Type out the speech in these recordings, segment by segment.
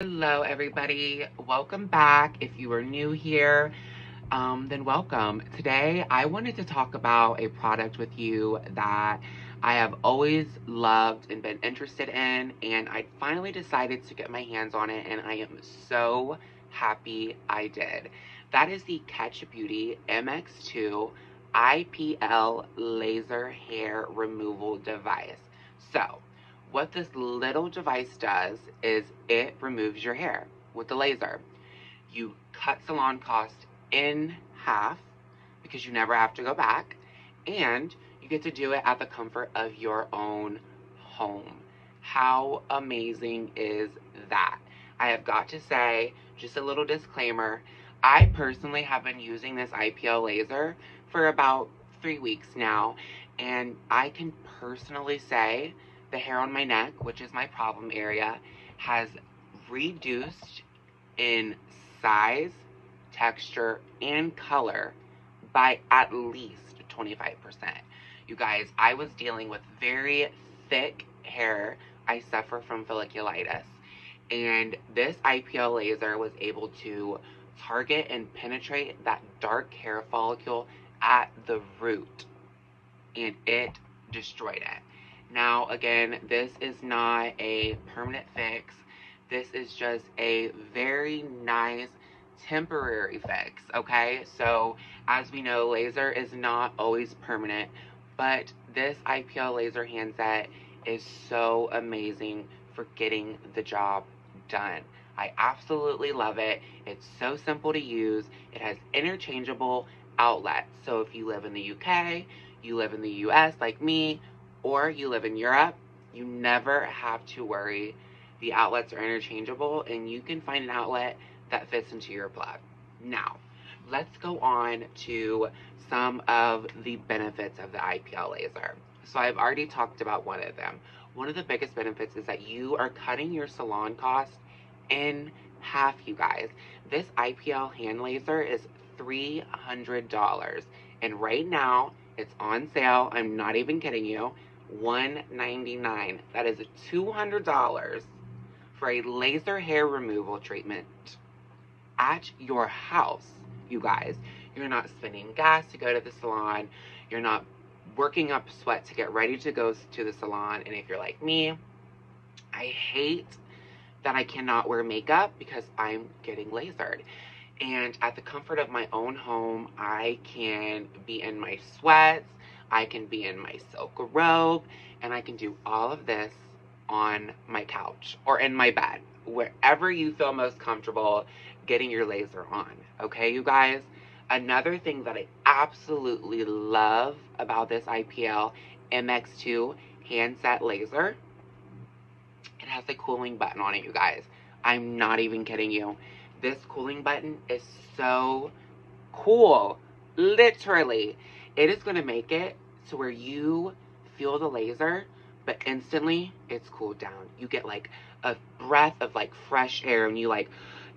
Hello, everybody. Welcome back. If you are new here, um, then welcome. Today, I wanted to talk about a product with you that I have always loved and been interested in, and I finally decided to get my hands on it, and I am so happy I did. That is the KetchBeauty MX2 IPL Laser Hair Removal Device. So, what this little device does is it removes your hair with the laser. You cut salon cost in half because you never have to go back, and you get to do it at the comfort of your own home. How amazing is that? I have got to say, just a little disclaimer, I personally have been using this IPL laser for about three weeks now, and I can personally say the hair on my neck, which is my problem area, has reduced in size, texture, and color by at least 25%. You guys, I was dealing with very thick hair. I suffer from folliculitis. And this IPL laser was able to target and penetrate that dark hair follicle at the root. And it destroyed it. Now, again, this is not a permanent fix. This is just a very nice temporary fix, okay? So, as we know, laser is not always permanent, but this IPL laser handset is so amazing for getting the job done. I absolutely love it. It's so simple to use. It has interchangeable outlets. So if you live in the UK, you live in the US like me, or you live in Europe, you never have to worry. The outlets are interchangeable and you can find an outlet that fits into your plug. Now, let's go on to some of the benefits of the IPL laser. So I've already talked about one of them. One of the biggest benefits is that you are cutting your salon cost in half, you guys. This IPL hand laser is $300. And right now, it's on sale. I'm not even kidding you. 199 That is $200 for a laser hair removal treatment at your house, you guys. You're not spending gas to go to the salon. You're not working up sweat to get ready to go to the salon. And if you're like me, I hate that I cannot wear makeup because I'm getting lasered. And at the comfort of my own home, I can be in my sweats I can be in my silk robe and I can do all of this on my couch or in my bed, wherever you feel most comfortable getting your laser on. Okay, you guys? Another thing that I absolutely love about this IPL MX2 handset laser, it has a cooling button on it, you guys. I'm not even kidding you. This cooling button is so cool. Literally. It is going to make it to where you feel the laser, but instantly it's cooled down. You get like a breath of like fresh air and you like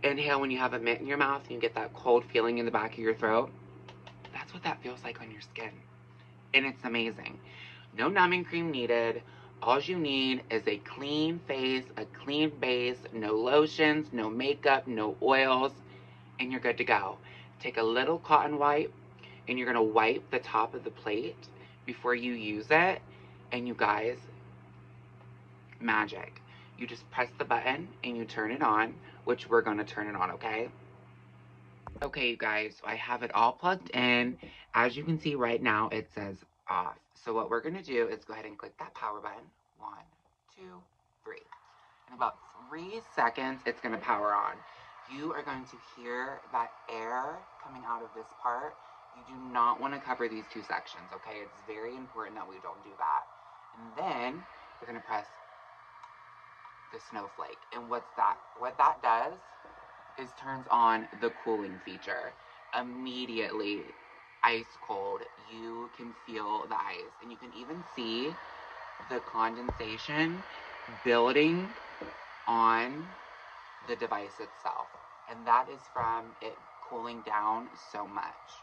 inhale when you have a mint in your mouth and you get that cold feeling in the back of your throat. That's what that feels like on your skin. And it's amazing. No numbing cream needed. All you need is a clean face, a clean base, no lotions, no makeup, no oils, and you're good to go. Take a little cotton wipe and you're gonna wipe the top of the plate before you use it. And you guys, magic. You just press the button and you turn it on, which we're gonna turn it on, okay? Okay, you guys, so I have it all plugged in. As you can see right now, it says off. So what we're gonna do is go ahead and click that power button. One, two, three. In about three seconds, it's gonna power on. You are going to hear that air coming out of this part you do not want to cover these two sections, okay? It's very important that we don't do that. And then we're going to press the snowflake. And what's that? What that does is turns on the cooling feature. Immediately, ice cold, you can feel the ice. And you can even see the condensation building on the device itself. And that is from it cooling down so much.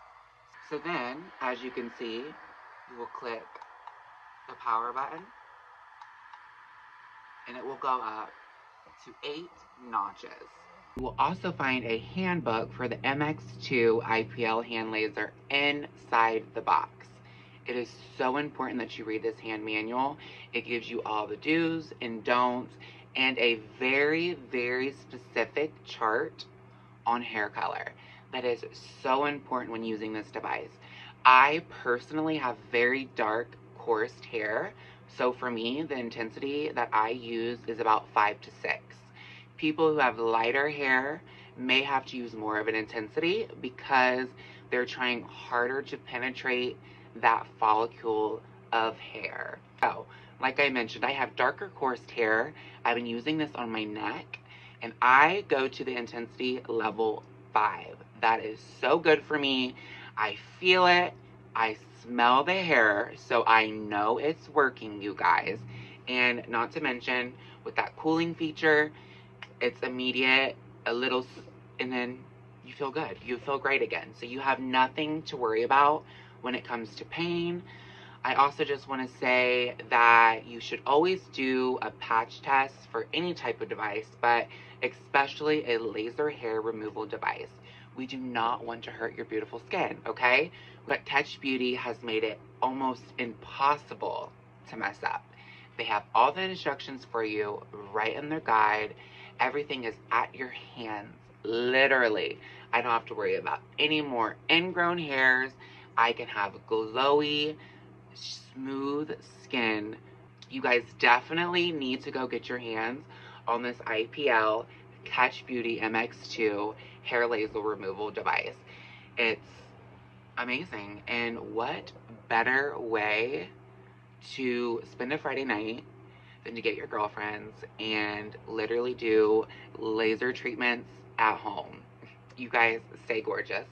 So then, as you can see, you will click the power button and it will go up to eight notches. You will also find a handbook for the MX2 IPL hand laser inside the box. It is so important that you read this hand manual. It gives you all the do's and don'ts and a very, very specific chart on hair color. That is so important when using this device. I personally have very dark, coarse hair. So for me, the intensity that I use is about five to six. People who have lighter hair may have to use more of an intensity because they're trying harder to penetrate that follicle of hair. So, like I mentioned, I have darker coursed hair. I've been using this on my neck and I go to the intensity level five. That is so good for me. I feel it. I smell the hair, so I know it's working, you guys. And not to mention, with that cooling feature, it's immediate, a little, and then you feel good. You feel great again. So you have nothing to worry about when it comes to pain. I also just want to say that you should always do a patch test for any type of device, but especially a laser hair removal device. We do not want to hurt your beautiful skin, okay? But KetchBeauty has made it almost impossible to mess up. They have all the instructions for you right in their guide. Everything is at your hands, literally. I don't have to worry about any more ingrown hairs. I can have glowy, smooth skin. You guys definitely need to go get your hands on this IPL KetchBeauty MX2 hair laser removal device. It's amazing. And what better way to spend a Friday night than to get your girlfriends and literally do laser treatments at home. You guys stay gorgeous.